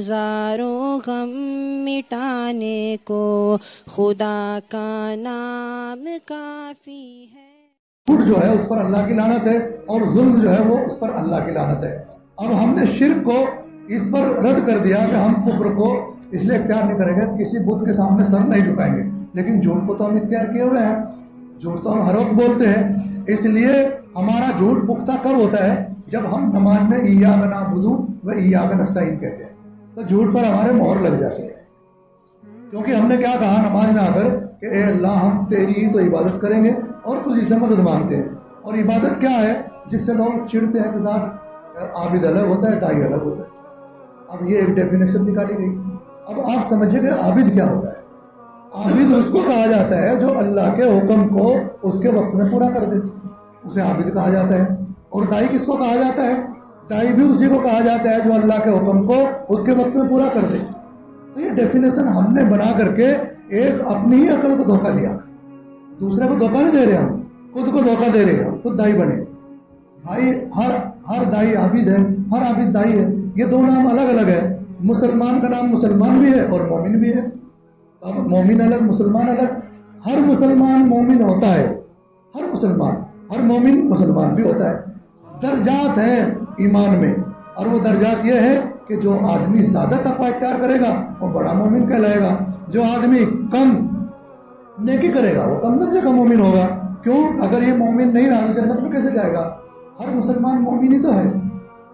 ہزاروں غم مٹانے کو خدا کا نام کافی ہے۔ جھوٹ جو ہے اس پر اللہ کی لانت ہے اور ظلم جو ہے وہ اس پر اللہ کی لانت ہے۔ اب ہم نے شرک کو اس پر رد کر دیا کہ ہم کفر کو اس لیے اختیار نہیں کریں گے، کسی بدھ کے سامنے سر نہیں جھکائیں گے۔ لیکن جھوٹ کو تو ہم اختیار کیے ہوئے ہیں۔ جھوٹ تو ہم ہر وقت بولتے ہیں۔ اس لیے ہمارا جھوٹ پختہ کب ہوتا ہے جب ہم نماز میں ایا بنا بدو و ایا نستعین کہتے ہیں۔ تو جھوٹ پر ہمارے مہر لگ جاتے ہیں۔ کیونکہ ہم نے کیا کہا نماز میں آ کر کہ اے اللہ، ہم تیری ہی تو عبادت کریں گے اور تجھی سے مدد مانگتے ہیں۔ اور عبادت کیا ہے؟ جس سے لوگ چڑھتے ہیں کہ صاحب عابد الگ ہوتا ہے، دائی الگ ہوتا ہے۔ اب یہ ایک ڈیفینیشن نکالی گئی۔ اب آپ سمجھے کہ عابد کیا ہوتا ہے۔ عابد اس کو کہا جاتا ہے جو اللہ کے حکم کو اس کے وقت میں پورا کر دے۔ اسے عابد کہا جاتا ہے۔ اور دائی کس کو کہا جاتا ہے؟ دائی بھی اسی کو کہا جاتا ہے جو اللہ کے حکم کو اس کے وقت میں پورا کر دے۔ تو یہ ڈیفینیشن ہم نے بنا کر کے ایک اپنی ہی عقل کو دھوکہ دیا۔ دوسرے کو دھوکہ نہیں دے رہے ہم، خود کو دھوکہ دے رہے ہم، خود دائی بنے۔ بھائی، ہر ہر دائی عابد ہے، ہر عابد دائی ہے۔ یہ دو نام الگ الگ ہے مسلمان کا نام مسلمان بھی ہے اور مومن بھی ہے۔ اب مومن الگ، مسلمان الگ۔ ہر مسلمان مومن ہوتا ہے۔ ہر مسلمان، ہر مومن مسلمان بھی ہوتا ہے۔ درجات ہیں۔ ایمان میں۔ اور وہ درجات یہ ہے کہ جو آدمی زیادہ تقوی اختیار کرے گا، وہ بڑا مومن کہلائے گا۔ جو آدمی کم نیکی کرے گا، وہ کم درجے کا مومن ہوگا۔ کیوں؟ اگر یہ مومن نہیں رہا، تو جنت میں کیسے جائے گا؟ ہر مسلمان مومن ہی تو ہے۔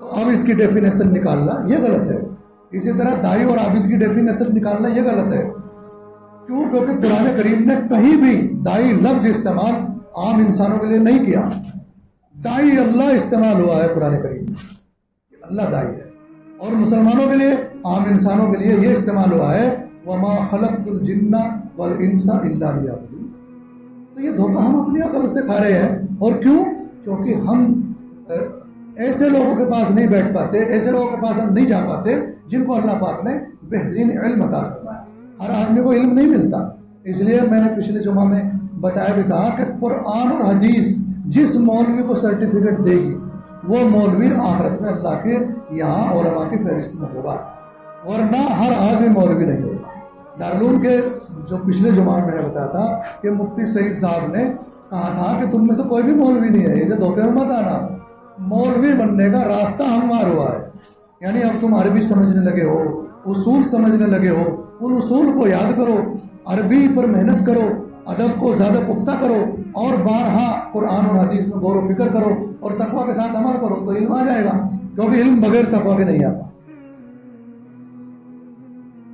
تو اب اس کی ڈیفینیشن نکالنا یہ غلط ہے۔ اسی طرح دائی اور عابد کی ڈیفینیشن نکالنا یہ غلط ہے۔ کیوں؟ کیونکہ قرآن کریم نے کہیں بھی دائی لفظ استعمال عام انسانوں کے لیے نہیں کیا۔ دائی اللہ استعمال ہوا ہے قرآن کریم میں۔ اللہ دائی ہے۔ اور مسلمانوں کے لیے، عام انسانوں کے لیے یہ استعمال ہوا ہے، وما خلق الجنا والانسا الا ليعبدون۔ تو یہ دھوکہ ہم اپنی عقل سے کھا رہے ہیں۔ اور کیوں؟ کیونکہ ہم ایسے لوگوں کے پاس نہیں بیٹھ پاتے، ایسے لوگوں کے پاس ہم نہیں جا پاتے جن کو اللہ پاک نے بہترین علم عطا کرنا ہے ہر آدمی کو علم نہیں ملتا۔ اس لیے میں نے پچھلے جمعہ میں بتایا بھی تھا کہ قرآن اور حدیث جس مولوی کو سرٹیفکیٹ دے گی، وہ مولوی آخرت میں اللہ کے یہاں علماء کی فہرست میں ہوگا۔ ورنہ ہر آدمی مولوی نہیں ہوگا۔ دارالعلوم کے جو پچھلے جمعہ میں نے بتایا تھا کہ مفتی سعید صاحب نے کہا تھا کہ تم میں سے کوئی بھی مولوی نہیں ہے اسے دھوکے میں مت آنا۔ مولوی بننے کا راستہ ہموار ہوا ہے۔ یعنی اب تم عربی سمجھنے لگے ہو، اصول سمجھنے لگے ہو، ان اصول کو یاد کرو، عربی پر محنت کرو ادب کو زیادہ پختہ کرو اور بارہا قرآن اور حدیث میں غور و فکر کرو اور تقوی کے ساتھ عمل کرو تو علم آ جائے گا، کیونکہ علم بغیر تقوی کے نہیں آتا۔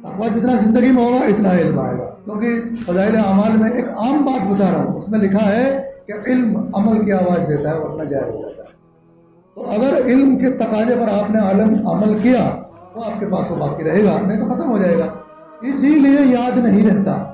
تقوی جتنا زندگی میں ہوگا، اتنا علم آئے گا۔ کیونکہ فضائل اعمال میں ایک عام بات بتا رہا ہوں، اس میں لکھا ہے کہ علم عمل کی آواز دیتا ہے ورنہ جائے ہو جاتا ہے۔ تو اگر علم کے تقاضے پر آپ نے عالم عمل کیا، تو آپ کے پاس وہ باقی رہے گا، نہیں تو ختم ہو جائے گا۔ اسی لیے یاد نہیں رہتا۔